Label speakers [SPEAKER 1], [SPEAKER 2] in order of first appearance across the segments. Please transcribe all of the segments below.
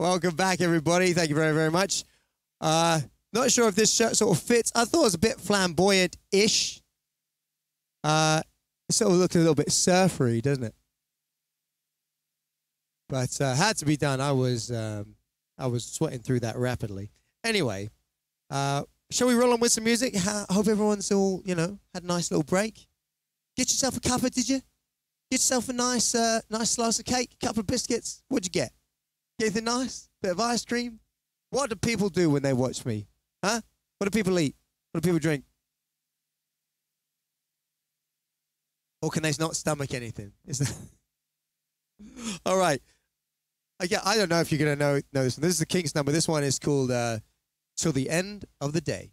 [SPEAKER 1] Welcome back, everybody. Thank you very, very much. Uh, not sure if this shirt sort of fits. I thought it was a bit flamboyant-ish. Uh, it sort of looks a little bit surfery, doesn't it? But uh, had to be done. I was um, I was sweating through that rapidly. Anyway, uh, shall we roll on with some music? I hope everyone's all you know had a nice little break. Get yourself a cuppa, did you? Get yourself a nice uh, nice slice of cake, a couple of biscuits. What'd you get? Anything nice? Bit of ice cream? What do people do when they watch me? Huh? What do people eat? What do people drink? Or can they not stomach anything? Is that all right? I get, I don't know if you're gonna know know this one. This is the Kinks number. This one is called uh, "Till the End of the Day."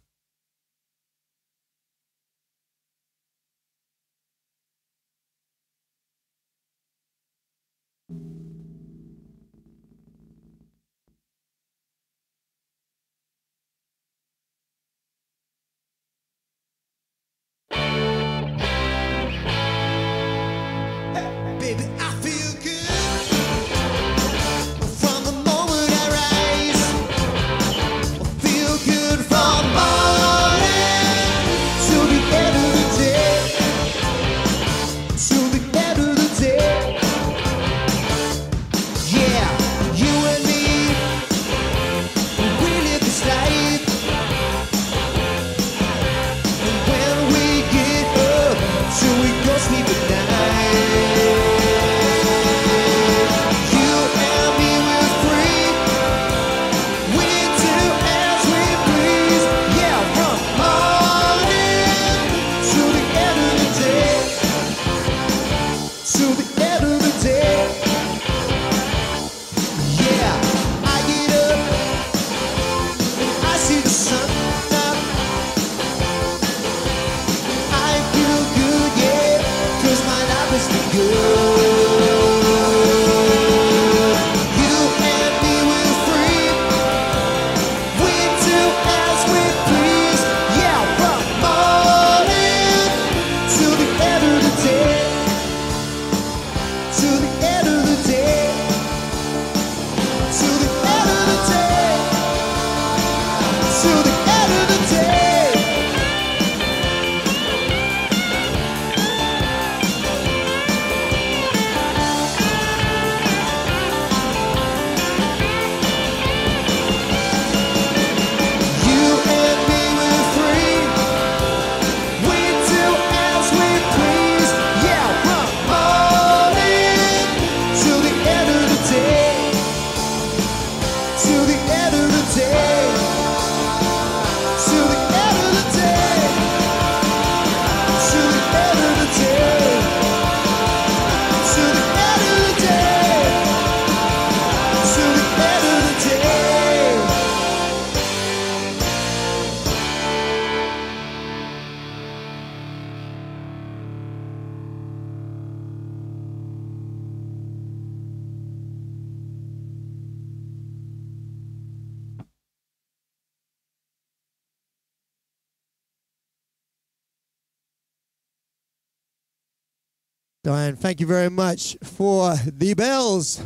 [SPEAKER 1] Thank you very much for the bells.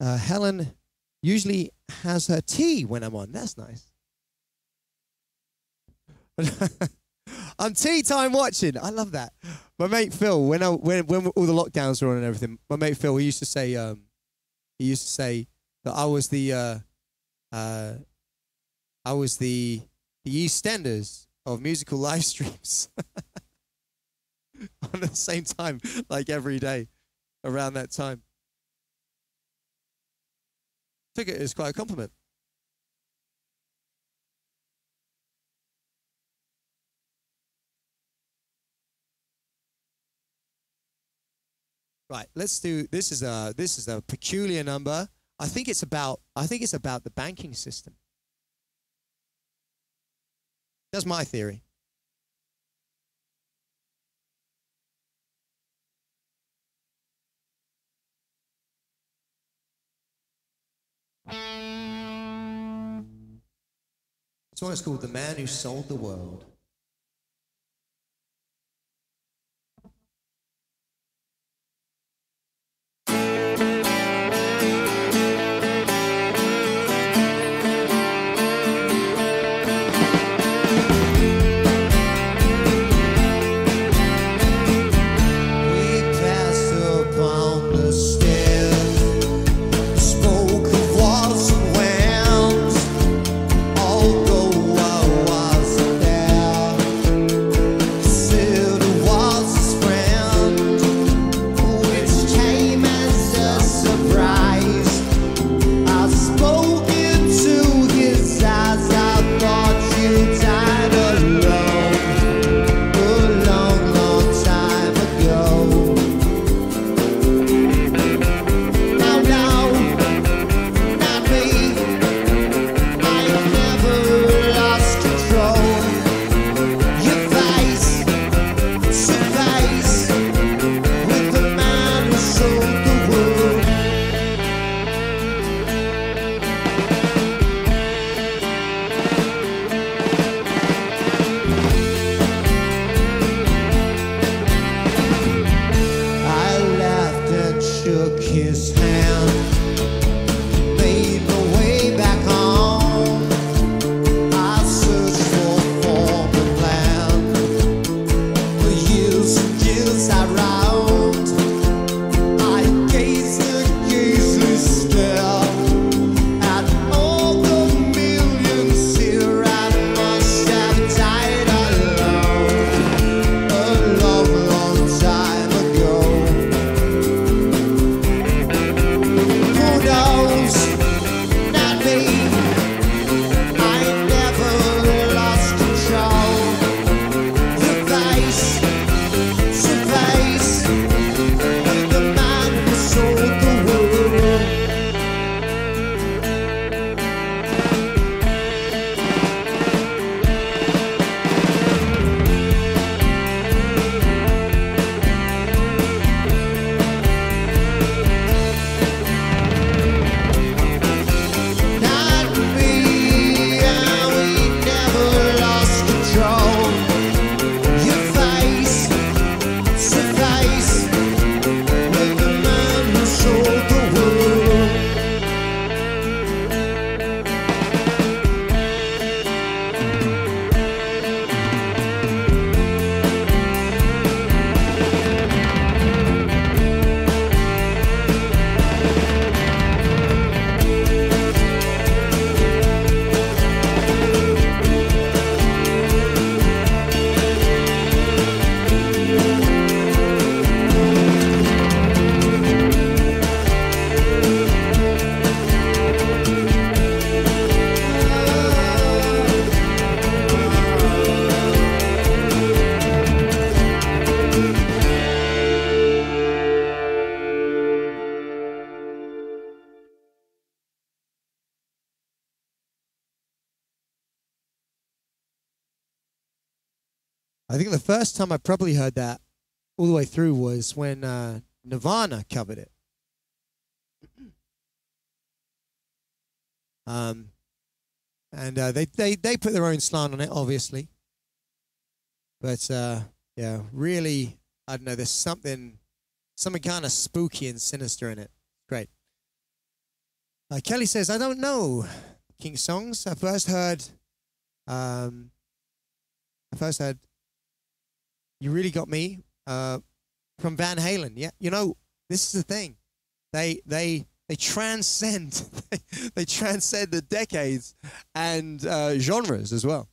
[SPEAKER 1] Uh, Helen usually has her tea when I'm on. That's nice. I'm tea time watching. I love that. My mate Phil, when I, when when all the lockdowns were on and everything, my mate Phil, he used to say, um, he used to say that I was the, uh, uh, I was the the EastEnders of musical live streams on the same time, like every day, around that time. Took it as quite a compliment. Right, let's do this is a this is a peculiar number. I think it's about I think it's about the banking system. That's my theory. This one is called The Man Who Sold the World. First time I probably heard that all the way through was when uh, Nirvana covered it. Um, and uh, they, they they put their own slant on it, obviously. But uh, yeah, really, I don't know. There's something something kind of spooky and sinister in it. Great. Uh, Kelly says, "I don't know Kinks songs. I first heard, um, I first heard you really got me uh, from Van Halen. Yeah, you know this is the thing. They they they transcend they transcend the decades and uh, genres as well.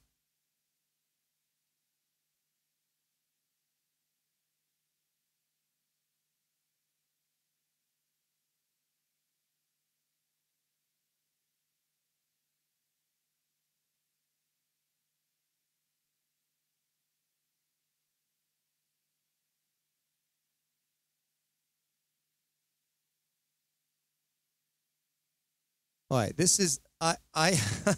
[SPEAKER 1] All right, this is I I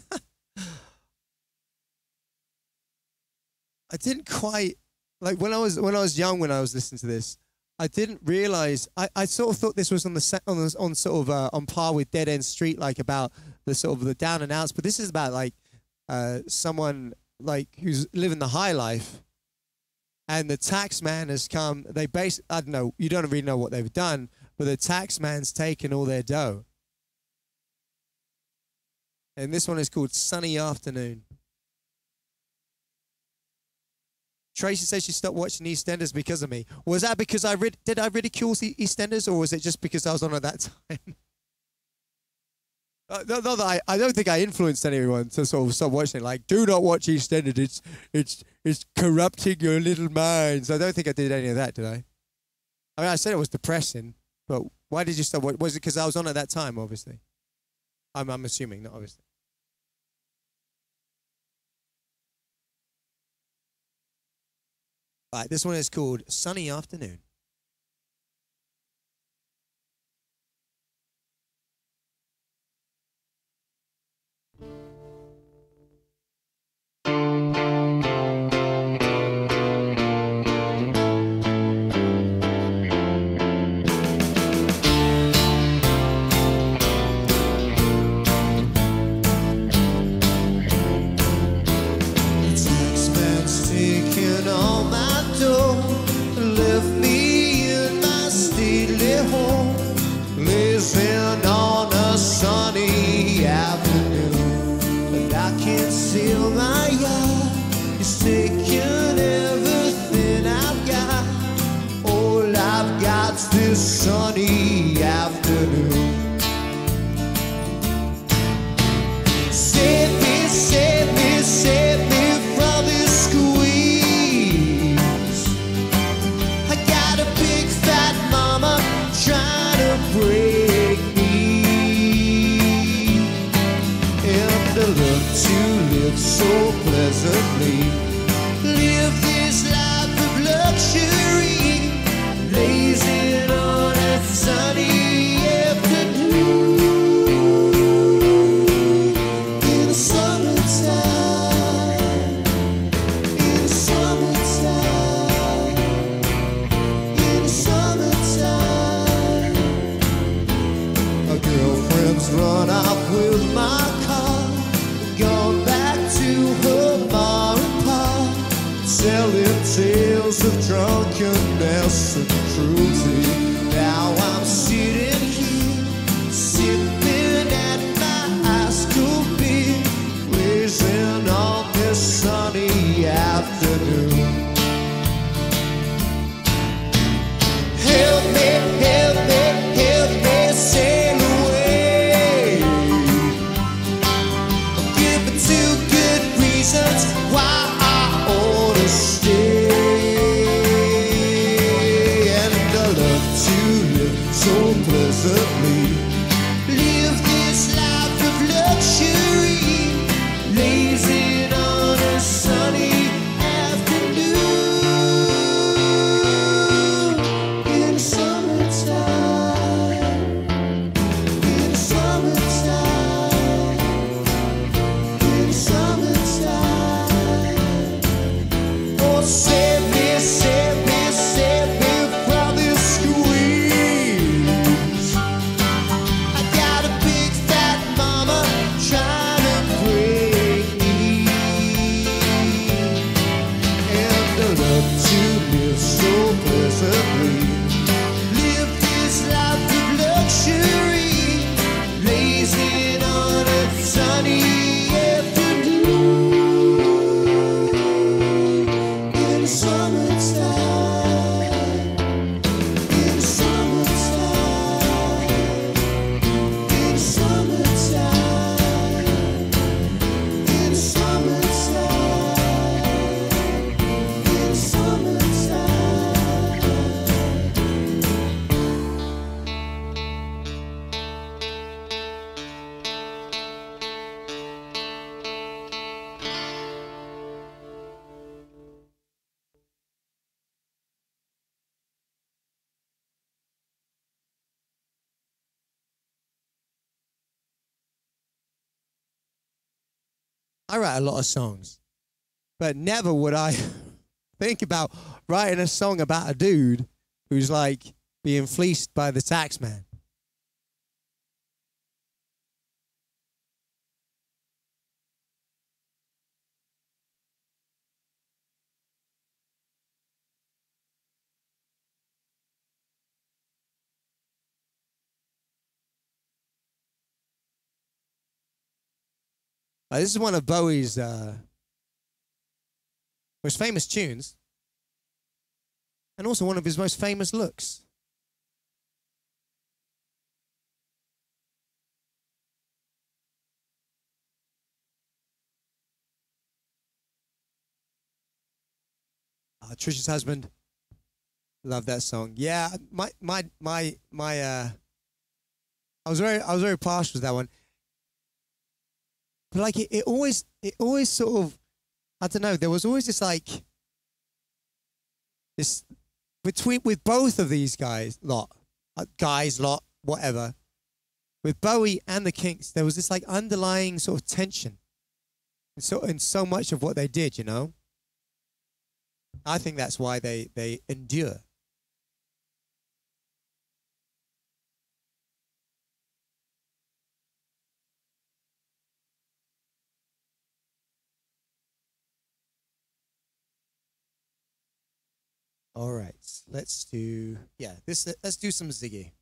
[SPEAKER 1] I didn't quite like when I was when I was young when I was listening to this. I didn't realize I, I sort of thought this was on the on on sort of uh, on par with Dead End Street, like about the sort of the down and outs. But this is about like uh, someone like who's living the high life, and the tax man has come. They base I don't know. You don't really know what they've done, but the tax man's taken all their dough. And this one is called Sunny Afternoon. Tracy says she stopped watching EastEnders because of me. Was that because I rid- did I ridicule EastEnders, or was it just because I was on at that time? Uh, that I, I don't think I influenced anyone to sort of stop watching it. Like, do not watch EastEnders. It's it's it's corrupting your little minds. I don't think I did any of that, did I? I mean, I said it was depressing, but why did you stop? watching? Was it because I was on at that time? Obviously, I'm I'm assuming, not obviously. Right, this one is called Sunny Afternoon. A
[SPEAKER 2] lot of songs, but never would I think about writing a song about a dude who's like being fleeced by the tax man. Uh, this is one of Bowie's uh, most famous tunes, and also one of his most famous looks. Uh, Trisha's husband, love that song. Yeah, my my my my. Uh, I was very I was very partial to that one but like it, it always it always sort of I don't know, there was always this like this between with both of these guys lot uh, guys lot whatever with Bowie and the Kinks there was this like underlying sort of tension in so in so much of what they did you know? I think that's why they they endure All right, let's do yeah. This let's do some Ziggy.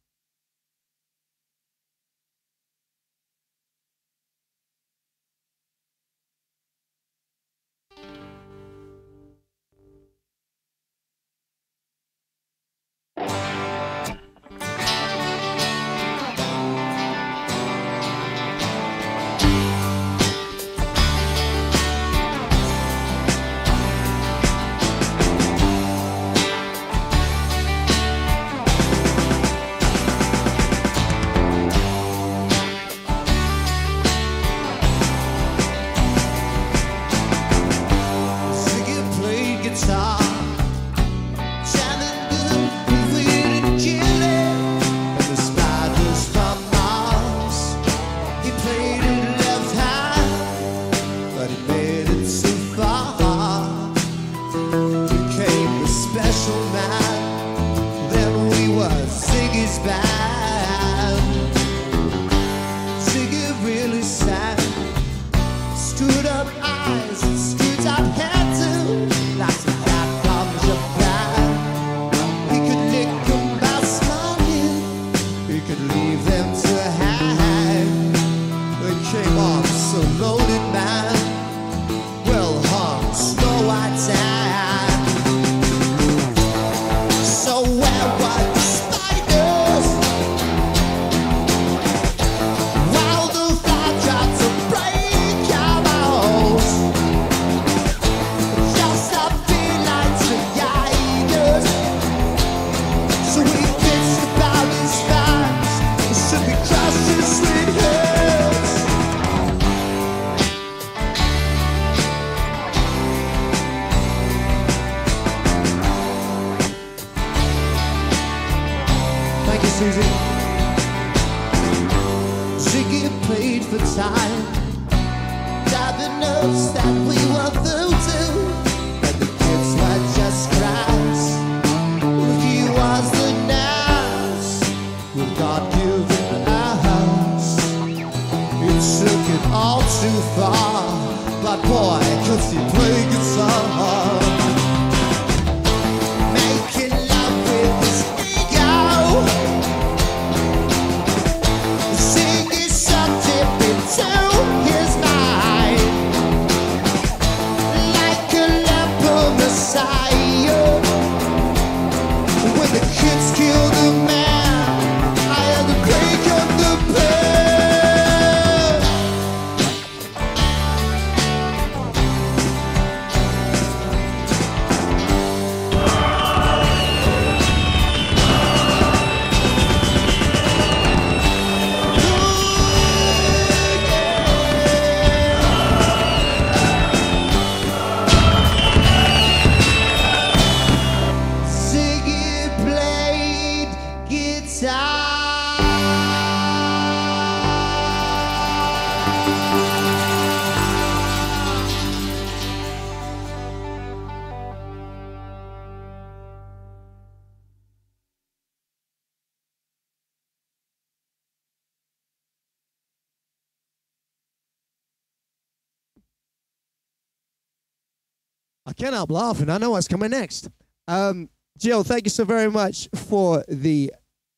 [SPEAKER 2] Can't help laughing. I know what's coming next. Um, Jill, thank you so very much for the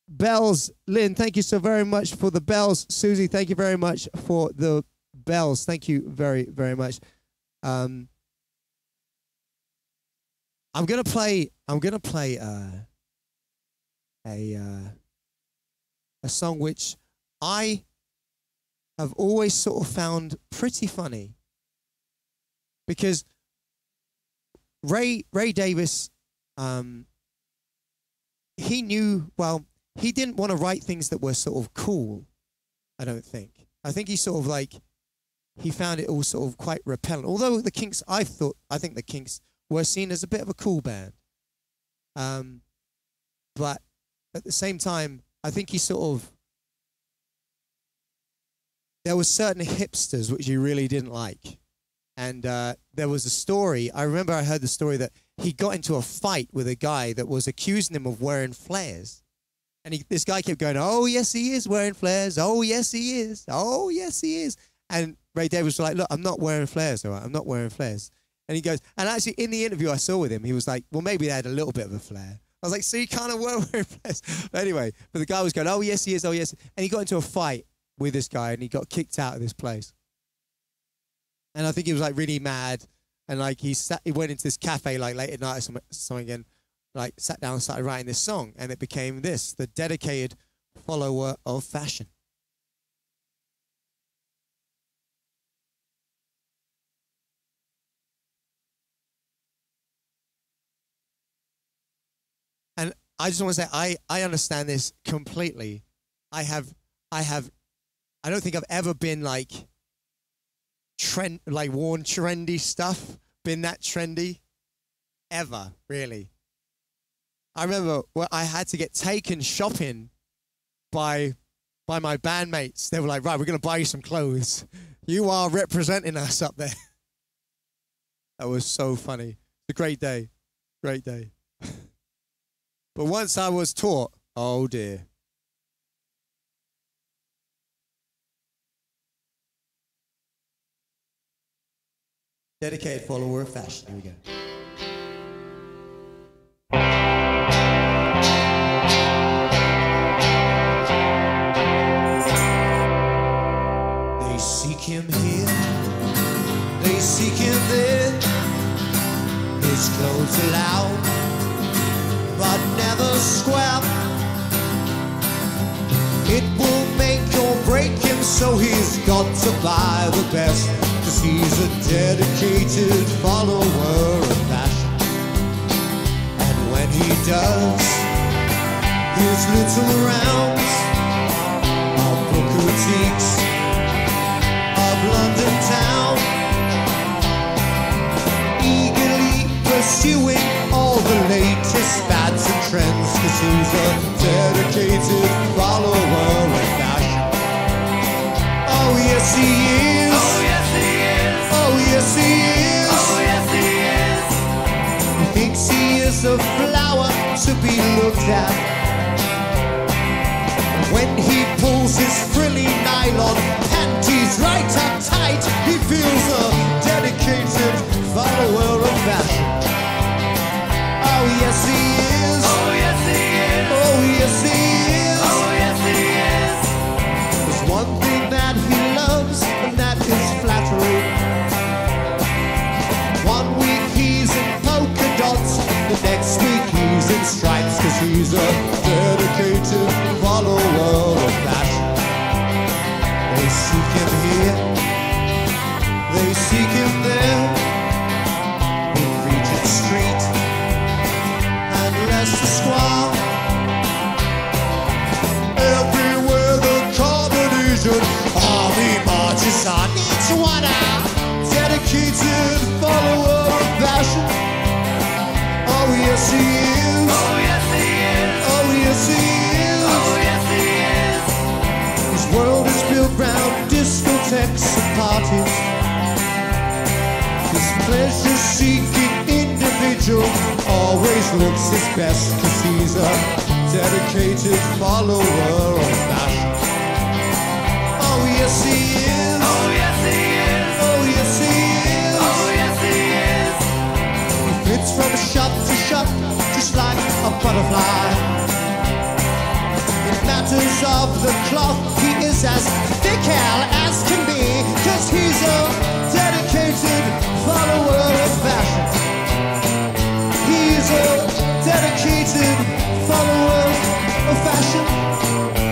[SPEAKER 2] bells. Lynn, thank you so very much for the bells. Susie, thank you very much for the bells. Thank you very, very much. Um, I'm gonna play. I'm gonna play uh, a uh, a song which I have always sort of found pretty funny because Ray Ray Davies, um, he knew well. He didn't want to write things that were sort of cool. I don't think. I think he sort of like he found it all sort of quite repellent. Although the Kinks, I thought, I think the Kinks were seen as a bit of a cool band. Um, but at the same time, I think he sort of there were certain hipsters which he really didn't like and uh, there was a story. I remember I heard the story that he got into a fight with a guy that was accusing him of wearing flares, and he, this guy kept going, "Oh yes, he is wearing flares. Oh yes, he is. Oh yes, he is." And Ray Davies was like, "Look, I'm not wearing flares. All right, I'm not wearing flares." And he goes, and actually in the interview I saw with him, he was like, "Well, maybe they had a little bit of a flare." I was like, "So you kind of were wearing flares." But anyway, but the guy was going, "Oh yes, he is. Oh yes," and he got into a fight with this guy, and he got kicked out of this place and I think he was like really mad, and like he sat, he went into this cafe like late at night or something, and like sat down and started writing this song, and it became this: the dedicated follower of fashion. And I just want to say, I I understand this completely. I have I have, I don't think I've ever been like trend like worn trendy stuff been that trendy? Ever really. I remember well, i had to get taken shopping by by my bandmates. They were like right we're going to buy you some clothes. You are representing us up there. That was so funny. It's a great day. Great day. But once i was taught oh dear dedicated follower of fashion. Here we go. They seek him here, they seek him there. His clothes are loud, but never square. It will make or break him, so he's got to buy the best. He's a dedicated follower of fashion. And when he does his little rounds of boutiques of London town, eagerly pursuing all the latest fads and trends, cause he's a dedicated
[SPEAKER 1] follower of fashion. Oh yes he is
[SPEAKER 3] yes he is.
[SPEAKER 1] Oh, yes he is.
[SPEAKER 3] He thinks he is
[SPEAKER 1] a flower to be looked at. When he pulls his frilly nylon panties right up tight, he feels a dedicated follower of fashion. Oh, yes he is. He's a dedicated follower of fashion. They seek him here, they seek him there, in Regent Street and Leicester Square. Everywhere the Carnabetian army marches on each one out. Dedicated follower of fashion. Oh yes he and parties. This pleasure-seeking individual always looks his best cause he's a dedicated follower of fashion. Oh yes he is.
[SPEAKER 3] Oh yes he is.
[SPEAKER 1] Oh yes he is.
[SPEAKER 3] Oh yes he is.
[SPEAKER 1] He fits from shop to shop just like a butterfly. Matters of the cloth, he is as thick hell as can be, cause he's a dedicated follower of fashion. He's a dedicated follower of fashion.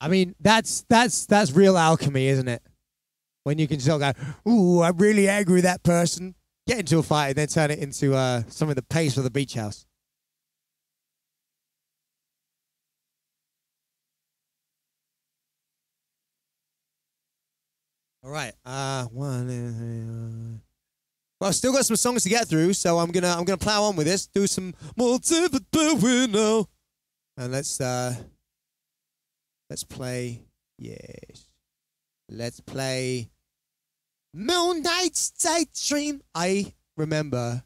[SPEAKER 2] I mean, that's that's that's real alchemy, isn't it? When you can still go, "Ooh, I'm really angry with that person," get into a fight, and then turn it into uh, something that pays for the beach house. All right. Uh, one. uh, well, I've still got some songs to get through, so I'm gonna I'm gonna plow on with this. Do some more now, and let's uh, let's play. Yes, let's play Moon Moonage Daydream. I remember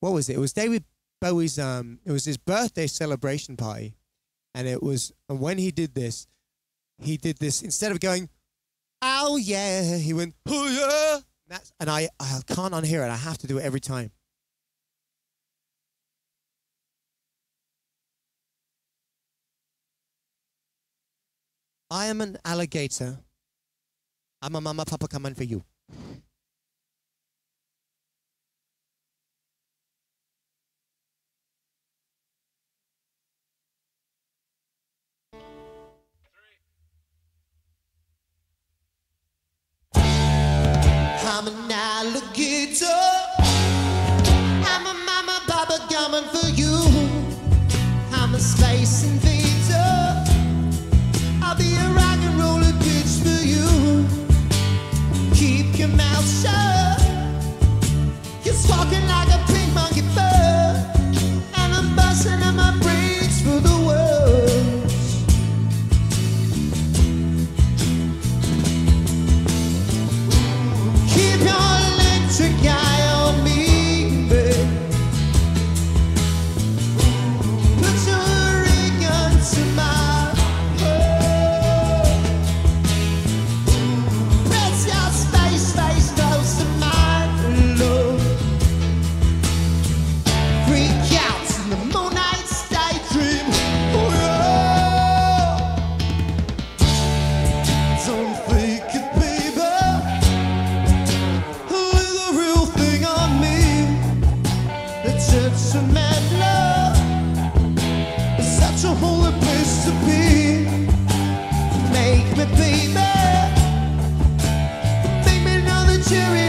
[SPEAKER 2] what was it? It was David Bowie's um. It was his birthday celebration party, and it was and when he did this, he did this instead of going, "Oh yeah," he went, "Oh yeah." That's and I I can't unhear it. I have to do it every time. I am an alligator. I'm a mama papa coming for you.
[SPEAKER 1] I'm an alligator. Baby. Make me know that you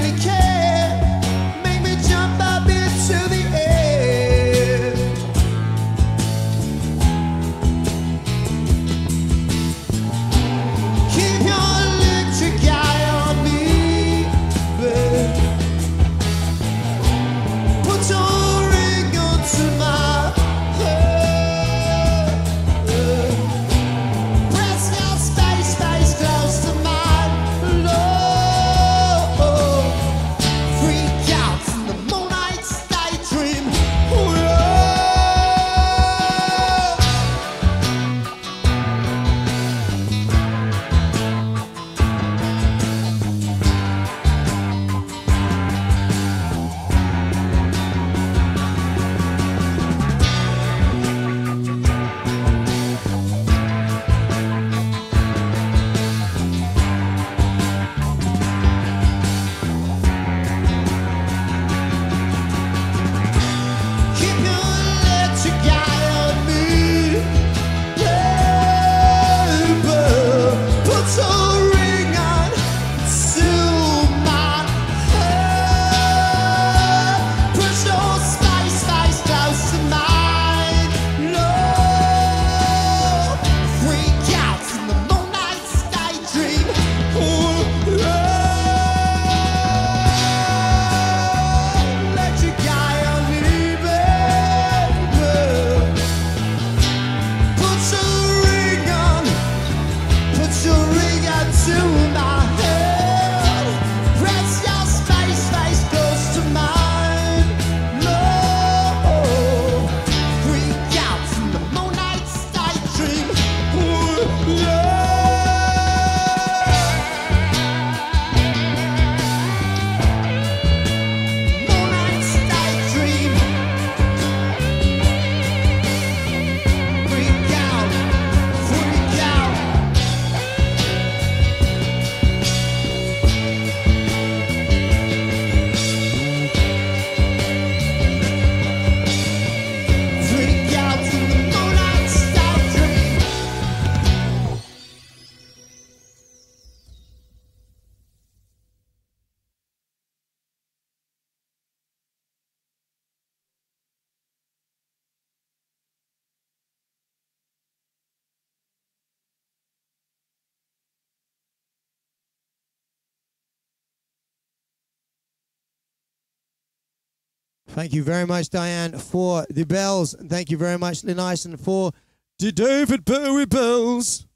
[SPEAKER 2] Thank you very much, Diane, for the bells. And thank you very much, Lynn Ison, for the David Bowie bells.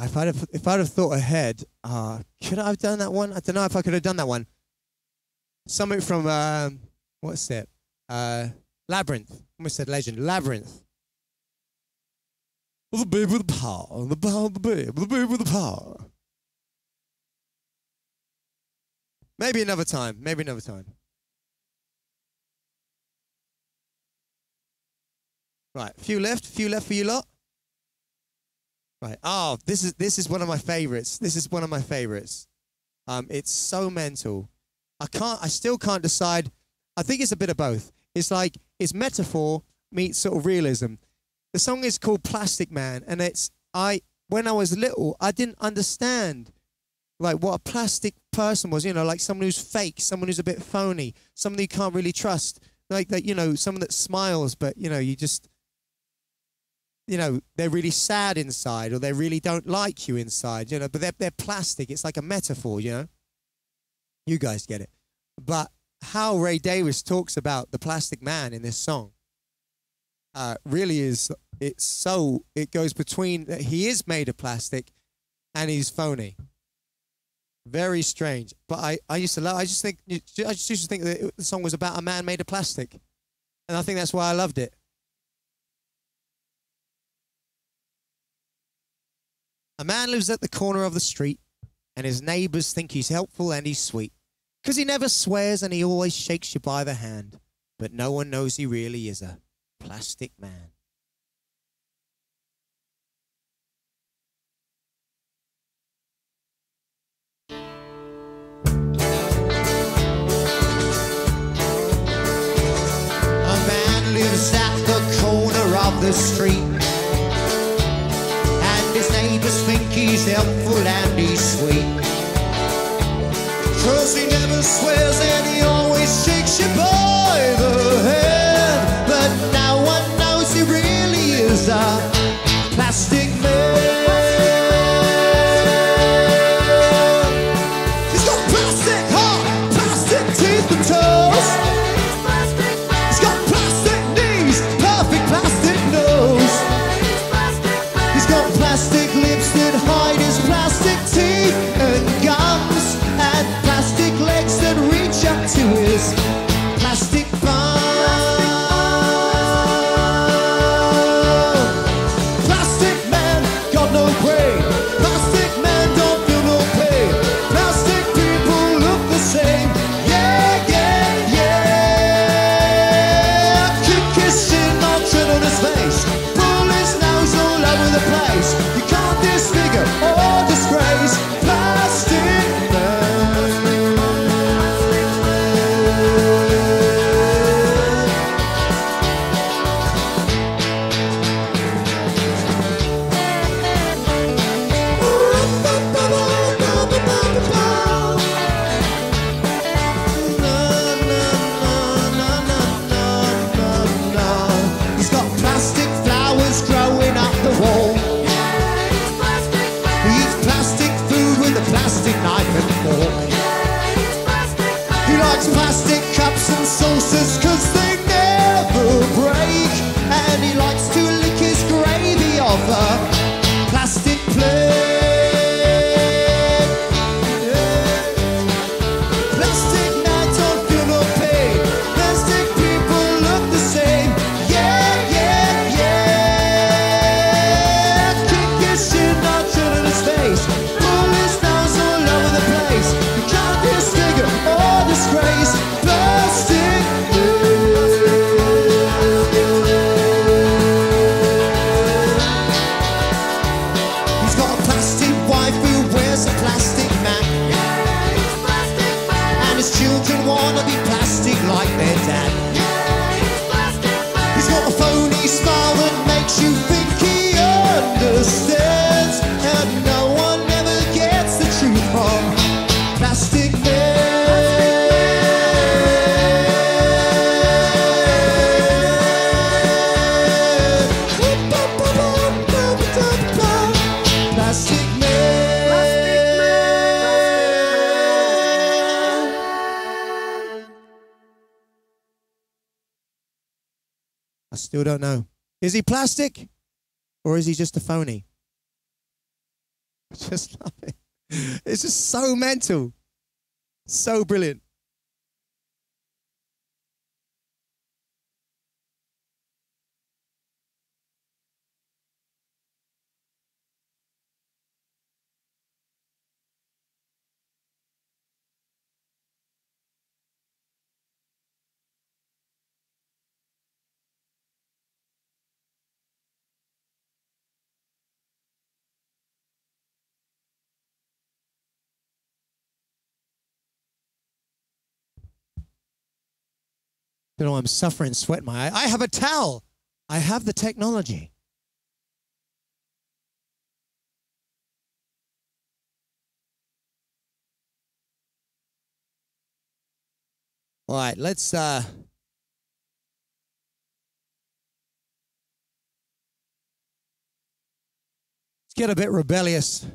[SPEAKER 2] If I'd have, if I'd have thought ahead, uh, could I have done that one? I don't know if I could have done that one. Something from, um, what's it? Uh, Labyrinth. Almost said Legend. Labyrinth. The babe with the power, the power, the babe, the babe with the power. Maybe another time. Maybe another time. Right, few left. Few left for you lot. Right. Oh, this is this is one of my favorites. This is one of my favorites. Um, it's so mental. I can't. I still can't decide. I think it's a bit of both. It's like it's metaphor meets sort of realism. The song is called Plastic Man, and it's I when I was little, I didn't understand like what a plastic person was. You know, like someone who's fake, someone who's a bit phony, someone you can't really trust. Like that, you know, someone that smiles, but you know, you just you know, they're really sad inside or they really don't like you inside, you know, but they're, they're plastic. It's like a metaphor, you know. You guys get it. But how Ray Davies talks about the plastic man in this song uh, really is, it's so, it goes between that he is made of plastic and he's phony. Very strange. But I, I used to love, I just think, I just used to think that it- the song was about a man made of plastic. And I think that's why I loved it. A man lives at the corner of the street, and his neighbors think he's helpful and he's sweet. Because he never swears and he always shakes you by the hand. But no one knows he really is a plastic man.
[SPEAKER 1] A man lives at the corner of the street. And his neighbors think he's helpful and he's sweet. Cause he never swears and he always shakes you by the only
[SPEAKER 2] small still don't know. Is he plastic or is he just a phony? I just love it. It's just so mental. So brilliant. You know, I'm suffering sweat my eye. I have a towel. I have the technology. All right, let's uh Let's get a bit rebellious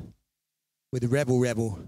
[SPEAKER 2] with Rebel Rebel.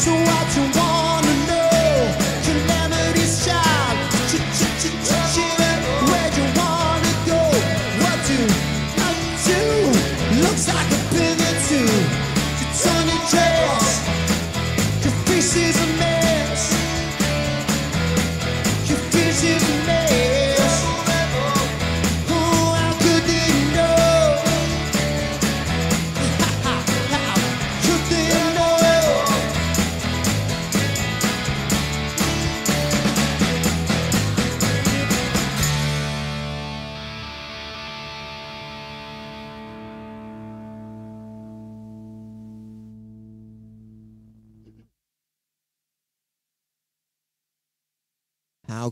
[SPEAKER 1] So what you wanna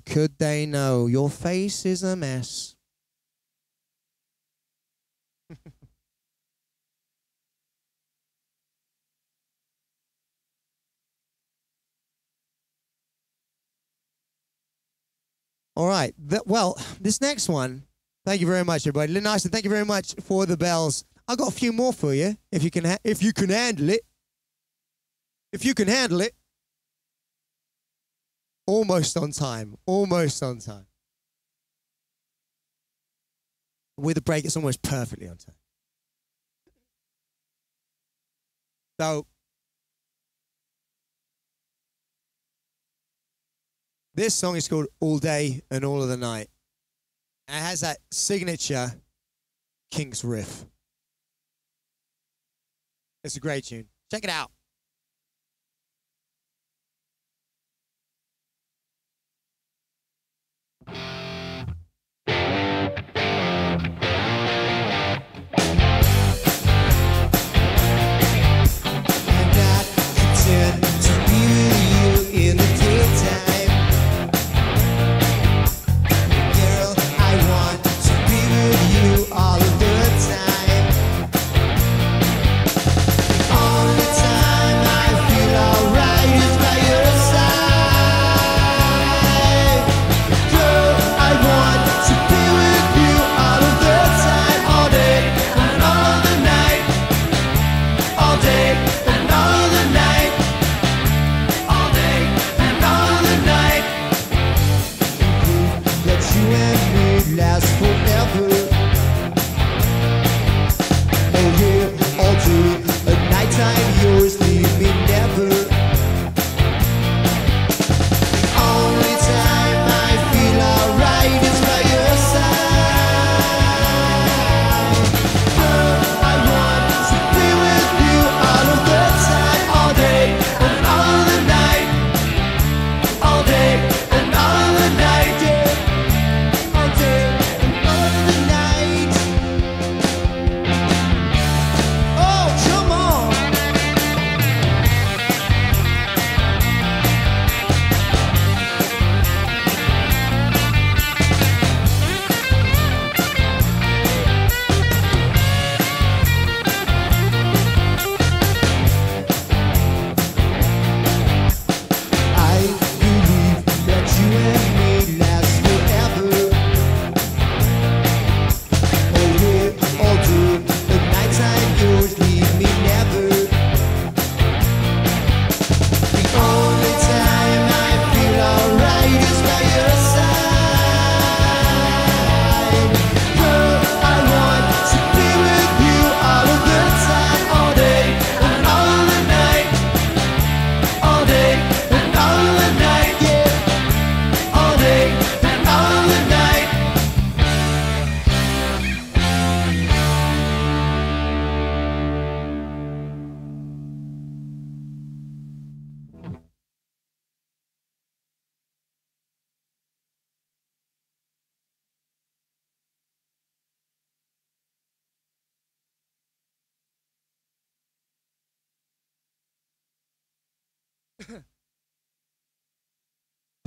[SPEAKER 1] Could they know?
[SPEAKER 2] Your face is a mess. All right. Well, this next one, thank you very much, everybody. Lynn Ashton, thank you very much for the bells. I got a few more for you, if you can, if you can handle it. If you can handle it. Almost on time. Almost on time. With a break, it's almost perfectly on time. So, this song is called All Day and All of the Night. And it has that signature Kinks riff. It's a great tune. Check it out.
[SPEAKER 1] I'm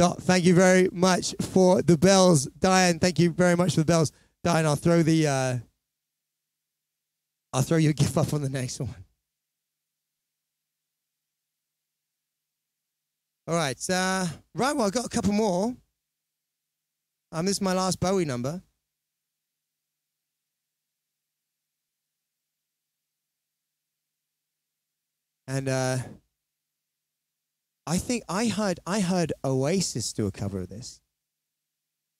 [SPEAKER 2] Thank you very much for the bells, Diane. Thank you very much for the bells, Diane. I'll throw the uh, I'll throw your gift up on the next one. All right, uh, right. Well, I've got a couple more. Um, this is my last Bowie number. And uh, I think I heard I heard Oasis do a cover of this,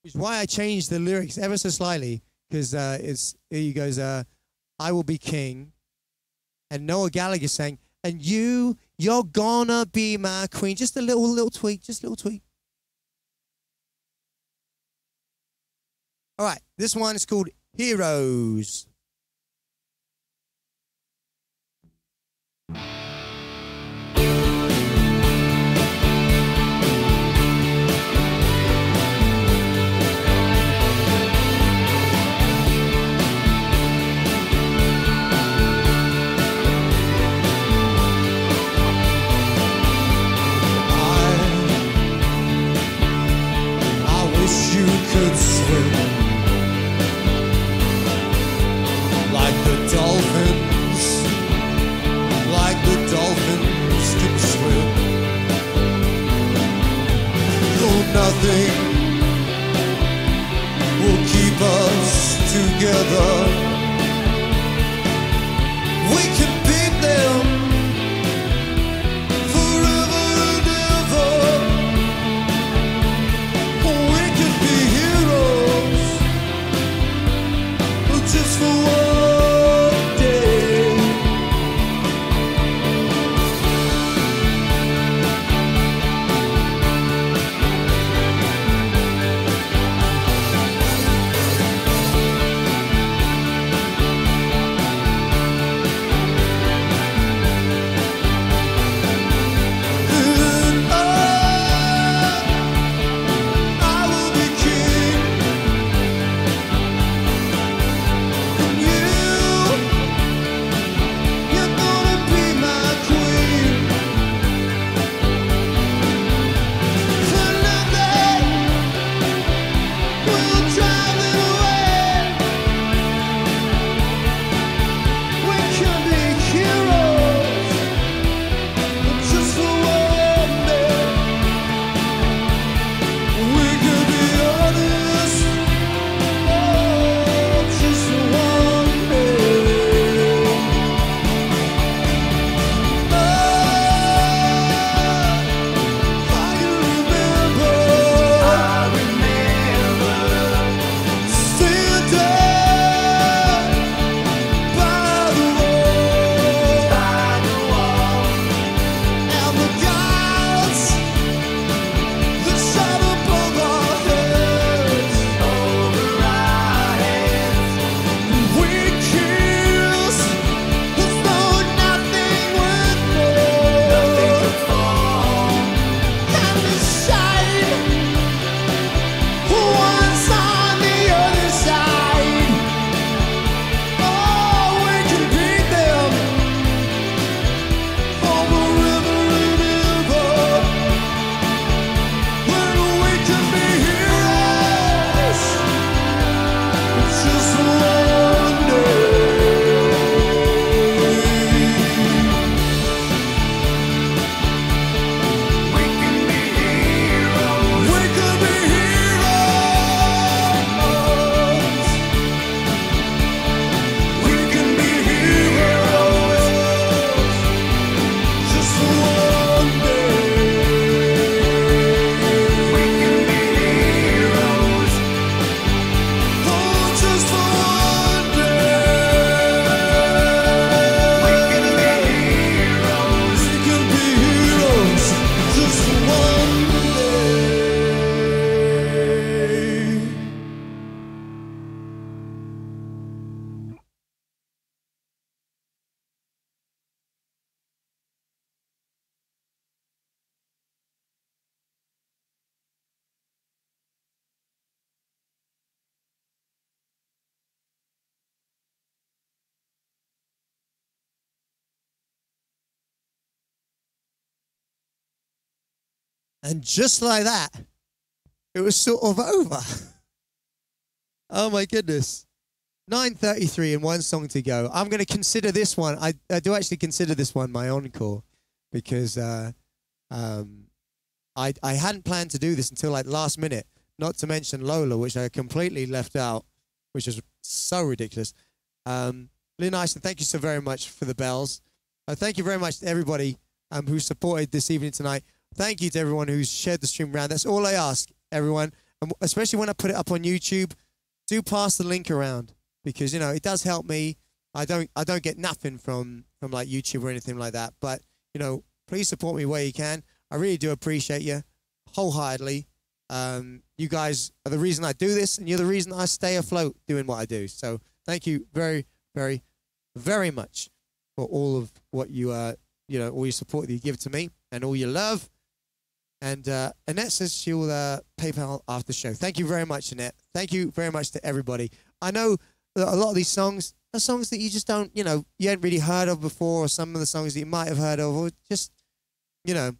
[SPEAKER 2] which is why I changed the lyrics ever so slightly because uh, it's he goes, uh, "I will be king," and Noel Gallagher sang, "And you, you're gonna be my queen." Just a little little tweak, just a little tweak. All right, this one is called Heroes.
[SPEAKER 1] And just
[SPEAKER 2] like that, it was sort of over. oh my goodness. 9.33 and one song to go. I'm going to consider this one. I, I do actually consider this one my encore because uh, um, I, I hadn't planned to do this until like last minute, not to mention Lola, which I completely left out, which is so ridiculous. Um, Lynn Eisner, thank you so very much for the bells. Uh, thank you very much to everybody um, who supported this evening tonight. Thank you to everyone who's shared the stream around. That's all I ask, everyone, and especially when I put it up on YouTube. Do pass the link around because you know it does help me. I don't I don't get nothing from from like YouTube or anything like that, but you know please support me where you can. I really do appreciate you wholeheartedly. Um, you guys are the reason I do this, and you're the reason I stay afloat doing what I do. So thank you very, very, very much for all of what you uh, you know, all your support that you give to me and all your love. And uh, Annette says she'll uh, PayPal after the show. Thank you very much, Annette. Thank you very much to everybody. I know a lot of these songs are songs that you just don't, you know, you hadn't really heard of before, or some of the songs that you might have heard of, or just, you know.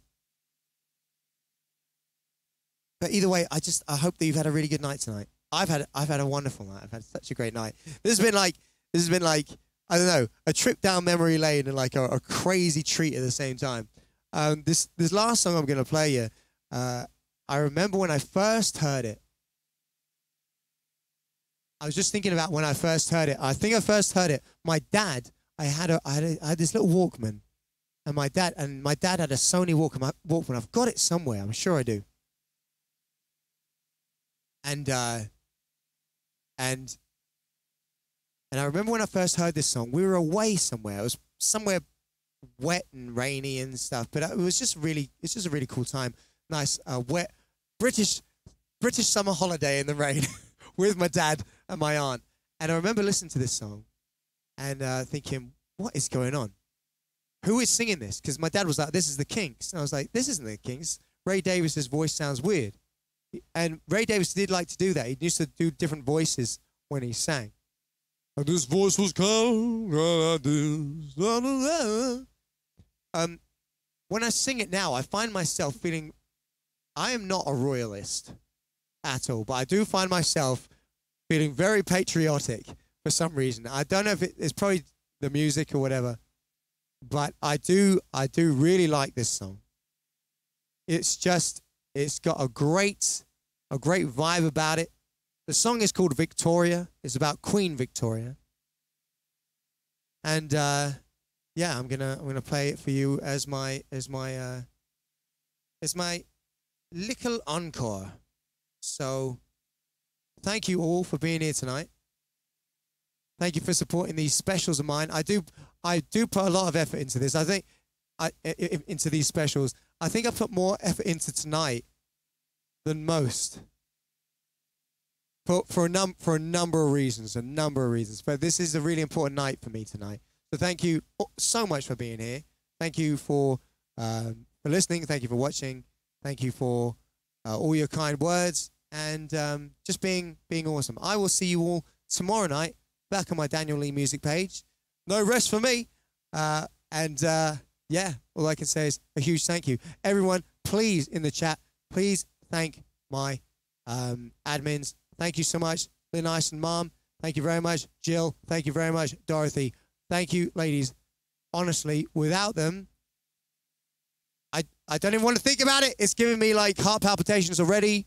[SPEAKER 2] But either way, I just I hope that you've had a really good night tonight. I've had I've had a wonderful night. I've had such a great night. This has been like this has been like I don't know a trip down memory lane and like a, a crazy treat at the same time. Um, this this last song I'm gonna play you, uh, I remember when I first heard it. I was just thinking about when I first heard it. I think I first heard it. My dad, I had a I had, a, I had this little Walkman, and my dad and my dad had a Sony Walkman. Walkman. I've got it somewhere. I'm sure I do. And uh, and and I remember when I first heard this song, we were away somewhere. It was somewhere wet and rainy and stuff, but it was just really, it's just a really cool time. Nice, uh, wet British, British summer holiday in the rain with my dad and my aunt. And I remember listening to this song and uh, thinking, what is going on? Who is singing this? Because my dad was like, this is the Kinks. And I was like, this isn't the Kinks. Ray Davies's voice sounds weird. And Ray Davies did like to do that. He used to do different voices when he sang. And this voice was calm. Um, when I sing it now, I find myself feeling I am not a royalist at all, but I do find myself feeling very patriotic for some reason. I don't know if it, it's probably the music or whatever, but I do I do really like this song. It's just it's got a great a great vibe about it. The song is called Victoria. It's about Queen Victoria. And uh, yeah, I'm gonna I'm gonna play it for you as my as my uh, as my little encore. So thank you all for being here tonight. Thank you for supporting these specials of mine. I do I do put a lot of effort into this. I think I, into these specials. I think I put more effort into tonight than most. For for a num for a number of reasons, a number of reasons. But this is a really important night for me tonight. So thank you so much for being here. Thank you for um, for listening. Thank you for watching. Thank you for uh, all your kind words and um, just being being awesome. I will see you all tomorrow night back on my Daniel Leigh music page. No rest for me. Uh, and uh, yeah, all I can say is a huge thank you. Everyone, please in the chat, please thank my um, admins. Thank you so much, Lynn Ice and Mom. Thank you very much, Jill. Thank you very much, Dorothy. Thank you, ladies. Honestly, without them, I, I don't even want to think about it. It's giving me like heart palpitations already.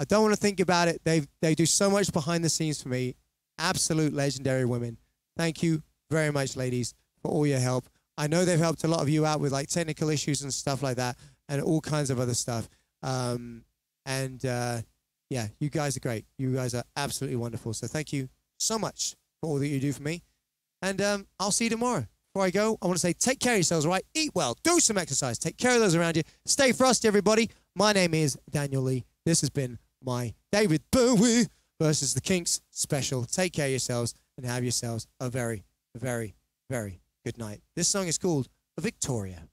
[SPEAKER 2] I don't want to think about it. They they do so much behind the scenes for me. Absolute legendary women. Thank you very much, ladies, for all your help. I know they've helped a lot of you out with like technical issues and stuff like that, and all kinds of other stuff. Um, and uh, yeah, you guys are great. You guys are absolutely wonderful. So thank you so much for all that you do for me. And um, I'll see you tomorrow. Before I go, I want to say take care of yourselves, right? Eat well, do some exercise, take care of those around you. Stay frosty, everybody. My name is Daniel Leigh. This has been my David Bowie versus the Kinks special. Take care of yourselves and have yourselves a very, very, very good night. This song is called
[SPEAKER 1] Victoria.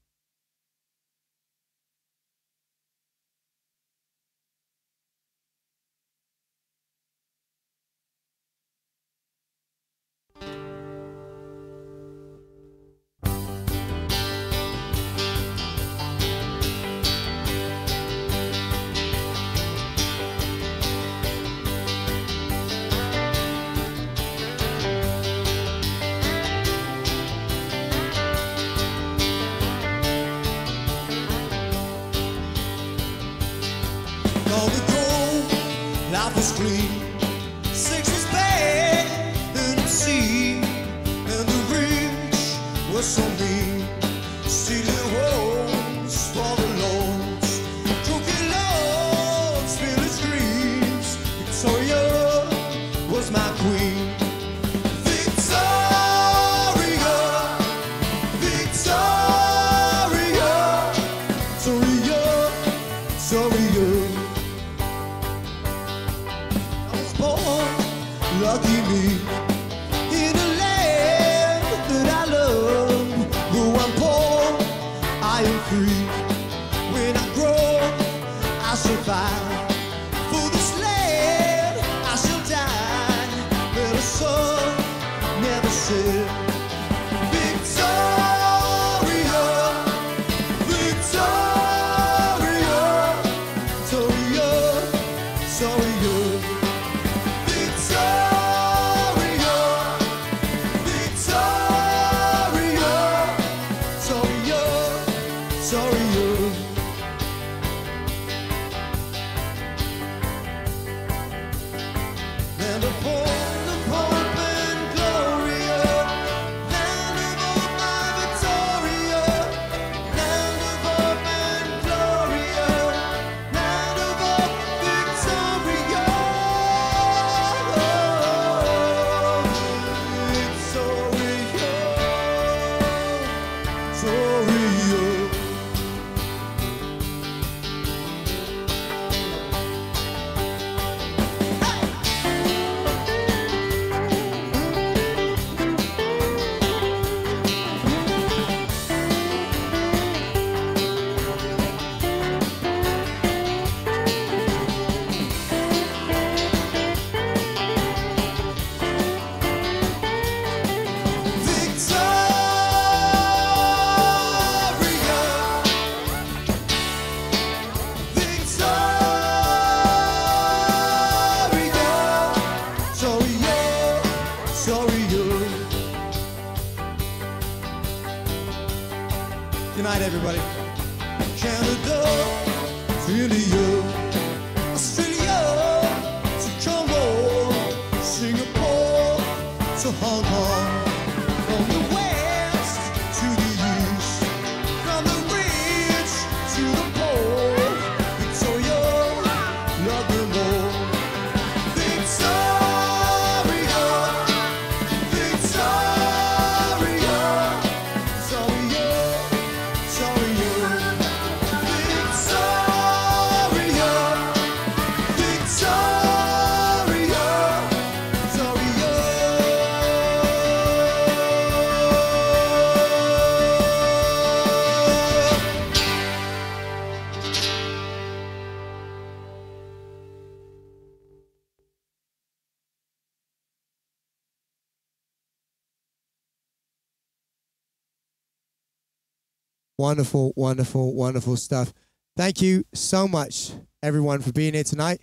[SPEAKER 2] Wonderful, wonderful, wonderful stuff. Thank you so much, everyone, for being here tonight.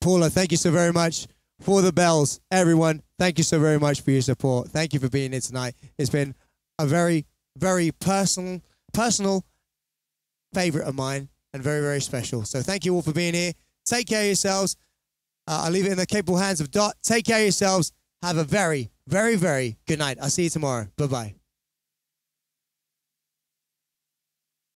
[SPEAKER 2] Paula, thank you so very much for the bells. Everyone, thank you so very much for your support. Thank you for being here tonight. It's been a very, very personal, personal favorite of mine and very, very special. So thank you all for being here. Take care of yourselves. Uh, I'll leave it in the capable hands of Dot. Take care of yourselves. Have a very, very, very good night. I'll see you tomorrow. Bye bye.